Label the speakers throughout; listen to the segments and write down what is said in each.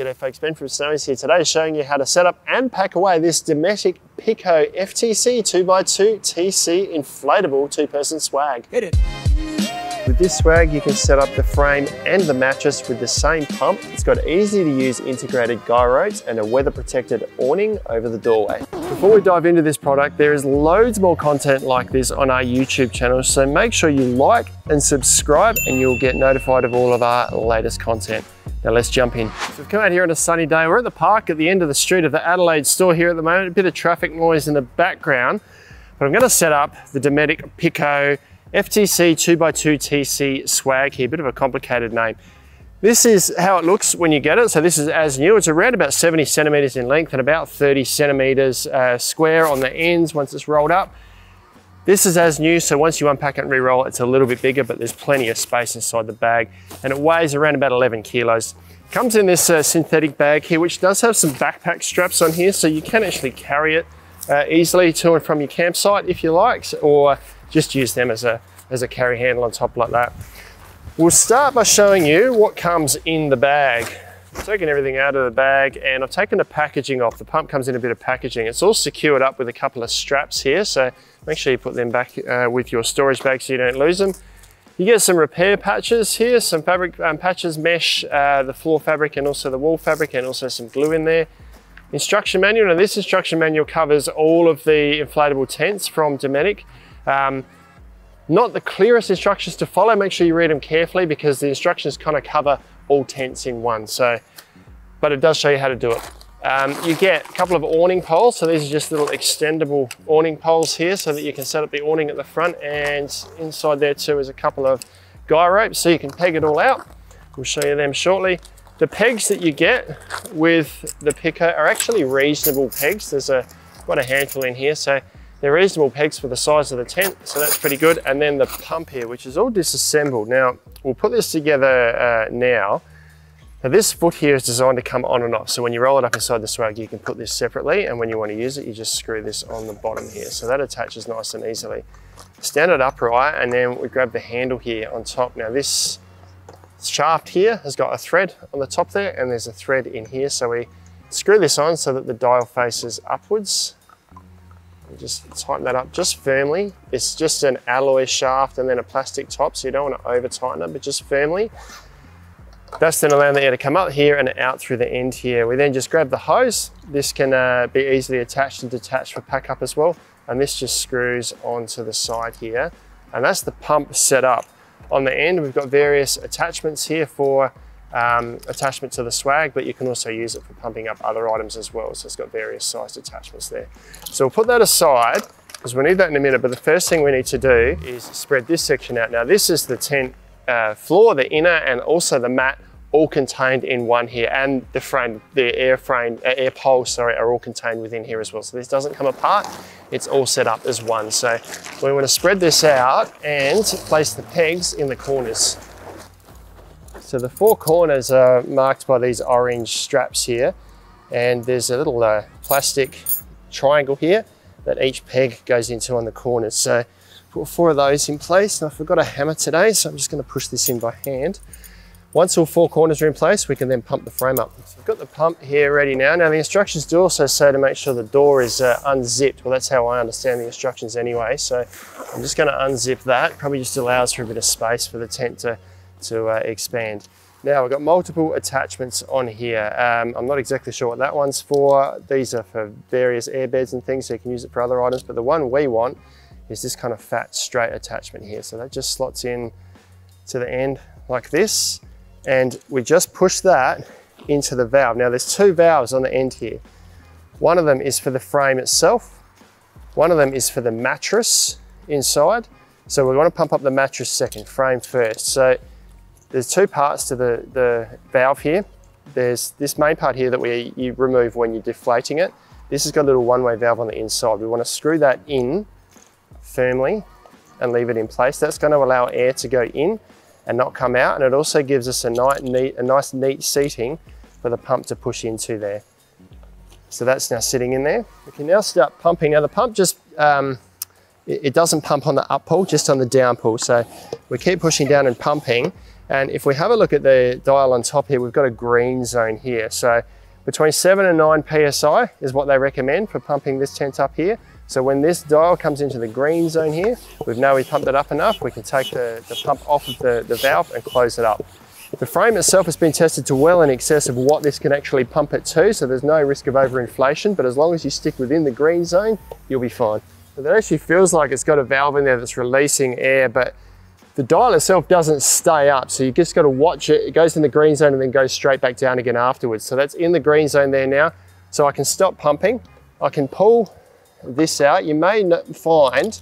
Speaker 1: G'day folks, Ben from Snowys here today showing you how to set up and pack away this Dometic Pico FTC 2x2 TC inflatable two-person swag.
Speaker 2: Hit it.
Speaker 1: This swag you can set up the frame and the mattress with the same pump. It's got easy to use integrated guy ropes and a weather protected awning over the doorway. Before we dive into this product, there is loads more content like this on our YouTube channel, so make sure you like and subscribe and you'll get notified of all of our latest content. Now let's jump in. So we've come out here on a sunny day. We're at the park at the end of the street of the Adelaide store here at the moment. A bit of traffic noise in the background, but I'm gonna set up the Dometic Pico FTC 2x2 TC swag here, a bit of a complicated name. This is how it looks when you get it. So this is as new. It's around about 70 centimeters in length and about 30 centimeters uh, square on the ends once it's rolled up. This is as new, so once you unpack it and re-roll it, it's a little bit bigger, but there's plenty of space inside the bag, and it weighs around about 11 kilos. Comes in this uh, synthetic bag here, which does have some backpack straps on here, so you can actually carry it uh, easily to and from your campsite if you like, or just use them as a, as a carry handle on top like that. We'll start by showing you what comes in the bag. I've taken everything out of the bag and I've taken the packaging off. The pump comes in a bit of packaging. It's all secured up with a couple of straps here, so make sure you put them back uh, with your storage bag so you don't lose them. You get some repair patches here, some fabric um, patches, mesh, uh, the floor fabric and also the wall fabric and also some glue in there. Instruction manual, and this instruction manual covers all of the inflatable tents from Dometic. Um, not the clearest instructions to follow, make sure you read them carefully because the instructions kind of cover all tents in one. So, but it does show you how to do it. Um, you get a couple of awning poles. So these are just little extendable awning poles here so that you can set up the awning at the front and inside there too is a couple of guy ropes so you can peg it all out. We'll show you them shortly. The pegs that you get with the Pico are actually reasonable pegs. There's a quite a handful in here. So they're reasonable pegs for the size of the tent, so that's pretty good. And then the pump here, which is all disassembled. Now, we'll put this together uh, now. Now this foot here is designed to come on and off. So when you roll it up inside the swag, you can put this separately. And when you want to use it, you just screw this on the bottom here. So that attaches nice and easily. Stand it upright and then we grab the handle here on top. Now this shaft here has got a thread on the top there and there's a thread in here. So we screw this on so that the dial faces upwards just tighten that up just firmly. It's just an alloy shaft and then a plastic top, so you don't want to over tighten it, but just firmly. That's then allowing the air to come up here and out through the end here. We then just grab the hose. This can uh, be easily attached and detached for pack up as well. And this just screws onto the side here. And that's the pump set up. On the end, we've got various attachments here for um, attachment to the swag, but you can also use it for pumping up other items as well. So it's got various sized attachments there. So we'll put that aside because we need that in a minute. But the first thing we need to do is spread this section out. Now this is the tent uh, floor, the inner and also the mat all contained in one here and the frame, the air frame, uh, air poles, sorry, are all contained within here as well. So this doesn't come apart, it's all set up as one. So we want to spread this out and place the pegs in the corners. So the four corners are marked by these orange straps here and there's a little uh, plastic triangle here that each peg goes into on the corners. So put four of those in place and I forgot a hammer today so I'm just going to push this in by hand. Once all four corners are in place we can then pump the frame up. So I've got the pump here ready now. Now the instructions do also say to make sure the door is uh, unzipped. Well that's how I understand the instructions anyway so I'm just going to unzip that. Probably just allows for a bit of space for the tent to to uh, expand. Now we've got multiple attachments on here. Um, I'm not exactly sure what that one's for. These are for various airbeds and things, so you can use it for other items, but the one we want is this kind of fat straight attachment here. So that just slots in to the end like this, and we just push that into the valve. Now there's two valves on the end here. One of them is for the frame itself. One of them is for the mattress inside. So we want to pump up the mattress second, frame first. So there's two parts to the, the valve here. There's this main part here that we you remove when you're deflating it. This has got a little one-way valve on the inside. We want to screw that in firmly and leave it in place. That's going to allow air to go in and not come out. And it also gives us a, nice, neat, a nice neat seating for the pump to push into there. So that's now sitting in there. We can now start pumping. Now the pump just, um, it, it doesn't pump on the up pull, just on the down pull. So we keep pushing down and pumping And if we have a look at the dial on top here, we've got a green zone here. So between seven and nine PSI is what they recommend for pumping this tent up here. So when this dial comes into the green zone here, we know we pumped it up enough, we can take the, the pump off of the, the valve and close it up. The frame itself has been tested to well in excess of what this can actually pump it to, so there's no risk of overinflation, but as long as you stick within the green zone, you'll be fine. But it actually feels like it's got a valve in there that's releasing air, but the dial itself doesn't stay up, so you just got to watch it. It goes in the green zone and then goes straight back down again afterwards. So that's in the green zone there now. So I can stop pumping. I can pull this out. You may find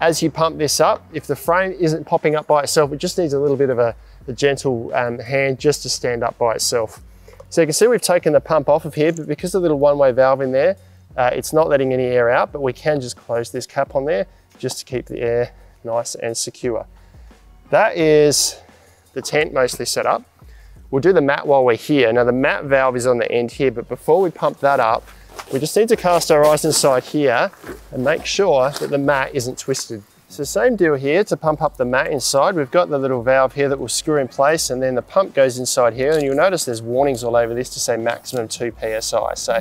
Speaker 1: as you pump this up, if the frame isn't popping up by itself, it just needs a little bit of a, a gentle um, hand just to stand up by itself. So you can see we've taken the pump off of here, but because of the little one-way valve in there, uh, it's not letting any air out, but we can just close this cap on there just to keep the air nice and secure. That is the tent mostly set up. We'll do the mat while we're here. Now the mat valve is on the end here, but before we pump that up, we just need to cast our eyes inside here and make sure that the mat isn't twisted. So same deal here to pump up the mat inside. We've got the little valve here that will screw in place and then the pump goes inside here and you'll notice there's warnings all over this to say maximum 2 PSI. So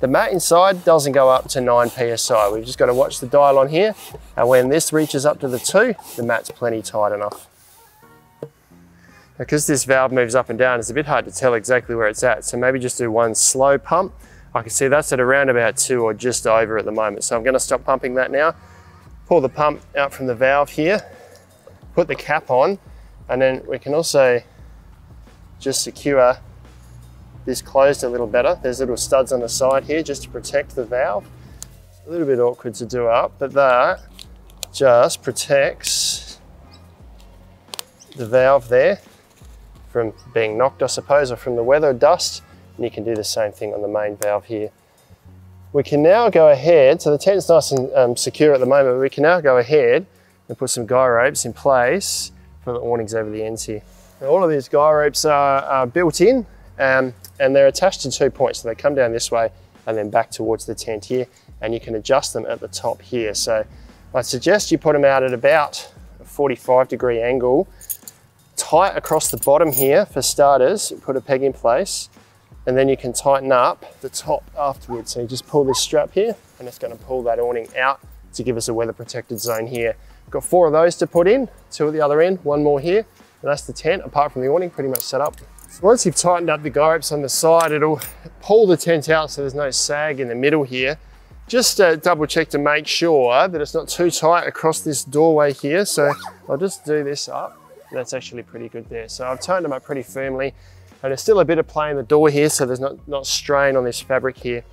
Speaker 1: the mat inside doesn't go up to 9 PSI. We've just got to watch the dial on here and when this reaches up to the 2, the mat's plenty tight enough. Because this valve moves up and down, it's a bit hard to tell exactly where it's at. So maybe just do one slow pump I can see that's at around about two or just over at the moment. So I'm gonna stop pumping that now. Pull the pump out from the valve here, put the cap on, and then we can also just secure this closed a little better. There's little studs on the side here just to protect the valve. A little bit awkward to do up, but that just protects the valve there from being knocked, I suppose, or from the weather dust. And you can do the same thing on the main valve here. We can now go ahead, so the tent's nice and um, secure at the moment, we can now go ahead and put some guy ropes in place for the awnings over the ends here. Now, all of these guy ropes are, are built in um, and they're attached to two points. So they come down this way and then back towards the tent here and you can adjust them at the top here. So I suggest you put them out at about a 45 degree angle, tight across the bottom here for starters, put a peg in place and then you can tighten up the top afterwards. So you just pull this strap here and it's gonna pull that awning out to give us a weather protected zone here. Got four of those to put in, two at the other end, one more here, and that's the tent, apart from the awning, pretty much set up. Once you've tightened up the guy ropes on the side, it'll pull the tent out so there's no sag in the middle here. Just uh, double check to make sure that it's not too tight across this doorway here. So I'll just do this up. That's actually pretty good there. So I've tightened them up pretty firmly. And there's still a bit of play in the door here, so there's not, not strain on this fabric here.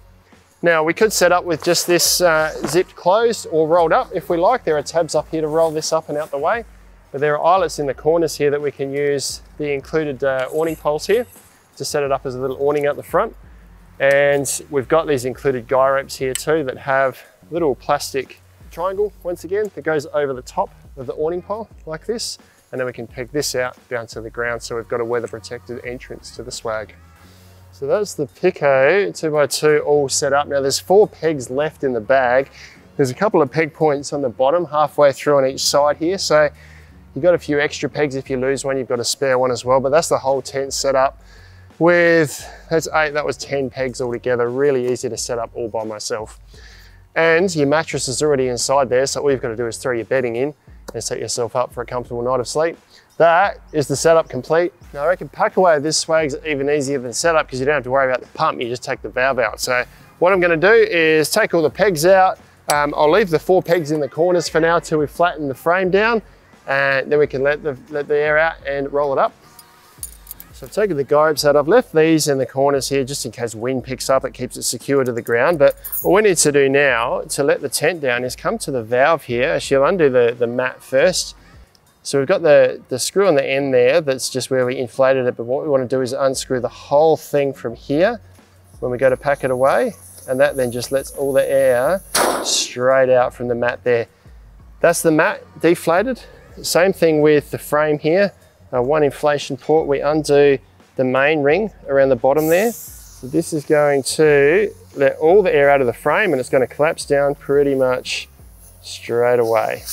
Speaker 1: Now we could set up with just this uh, zipped closed or rolled up if we like. There are tabs up here to roll this up and out the way. But there are eyelets in the corners here that we can use the included uh, awning poles here to set it up as a little awning at the front. And we've got these included guy ropes here too that have little plastic triangle, once again, that goes over the top of the awning pole like this and then we can peg this out down to the ground so we've got a weather protected entrance to the swag. So that's the Pico 2x2 all set up. Now there's four pegs left in the bag. There's a couple of peg points on the bottom, halfway through on each side here. So you've got a few extra pegs. If you lose one, you've got a spare one as well. But that's the whole tent set up with, that's eight, that was 10 pegs altogether. Really easy to set up all by myself. And your mattress is already inside there. So all you've got to do is throw your bedding in and set yourself up for a comfortable night of sleep. That is the setup complete. Now I reckon pack away this swag's even easier than setup because you don't have to worry about the pump, you just take the valve out. So what I'm gonna do is take all the pegs out. Um, I'll leave the four pegs in the corners for now till we flatten the frame down and then we can let the, let the air out and roll it up. So I've taken the guides out. I've left these in the corners here just in case wind picks up, it keeps it secure to the ground. But what we need to do now to let the tent down is come to the valve here. She'll undo the, the mat first. So we've got the, the screw on the end there, that's just where we inflated it. But what we want to do is unscrew the whole thing from here when we go to pack it away. And that then just lets all the air straight out from the mat there. That's the mat deflated. Same thing with the frame here uh, one inflation port, we undo the main ring around the bottom there. So this is going to let all the air out of the frame and it's going to collapse down pretty much straight away.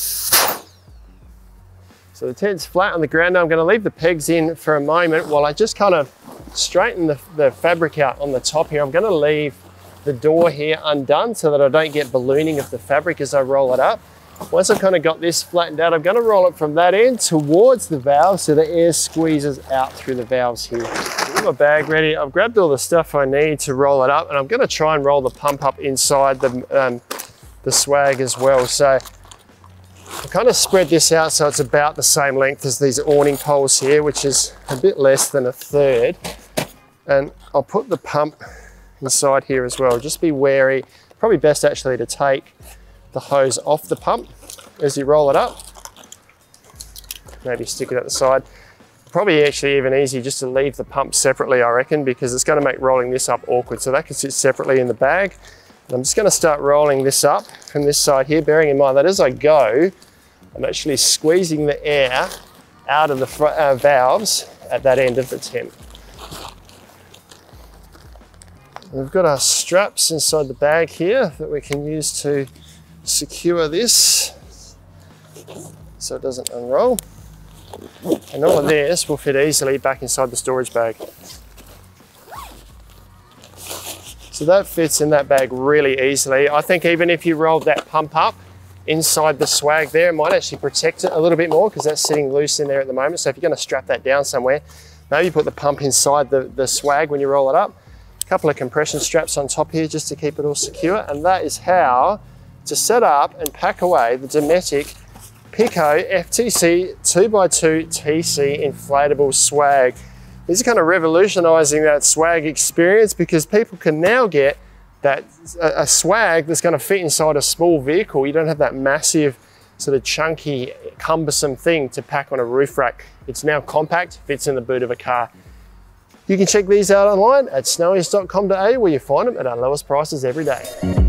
Speaker 1: So the tent's flat on the ground now. I'm gonna leave the pegs in for a moment while I just kind of straighten the, the fabric out on the top here. I'm gonna leave the door here undone so that I don't get ballooning of the fabric as I roll it up. Once I've kind of got this flattened out, I'm gonna roll it from that end towards the valve so the air squeezes out through the valves here. Got my bag ready. I've grabbed all the stuff I need to roll it up and I'm gonna try and roll the pump up inside the, um, the swag as well. So I kind of spread this out so it's about the same length as these awning poles here, which is a bit less than a third. And I'll put the pump inside here as well. Just be wary. Probably best actually to take the hose off the pump as you roll it up. Maybe stick it at the side. Probably actually even easier just to leave the pump separately, I reckon, because it's gonna make rolling this up awkward. So that can sit separately in the bag. And I'm just gonna start rolling this up from this side here, bearing in mind that as I go, I'm actually squeezing the air out of the uh, valves at that end of the tent. We've got our straps inside the bag here that we can use to secure this so it doesn't unroll. And all of this will fit easily back inside the storage bag. So that fits in that bag really easily. I think even if you rolled that pump up inside the swag there, it might actually protect it a little bit more because that's sitting loose in there at the moment. So if you're gonna strap that down somewhere, maybe put the pump inside the, the swag when you roll it up A couple of compression straps on top here just to keep it all secure. And that is how to set up and pack away the Dometic Pico FTC 2x2 TC inflatable swag. This is kind of revolutionizing that swag experience because people can now get that a, a swag that's going to fit inside a small vehicle. You don't have that massive sort of chunky, cumbersome thing to pack on a roof rack. It's now compact, fits in the boot of a car. You can check these out online at snowys.com.au where you find them at our lowest prices every day.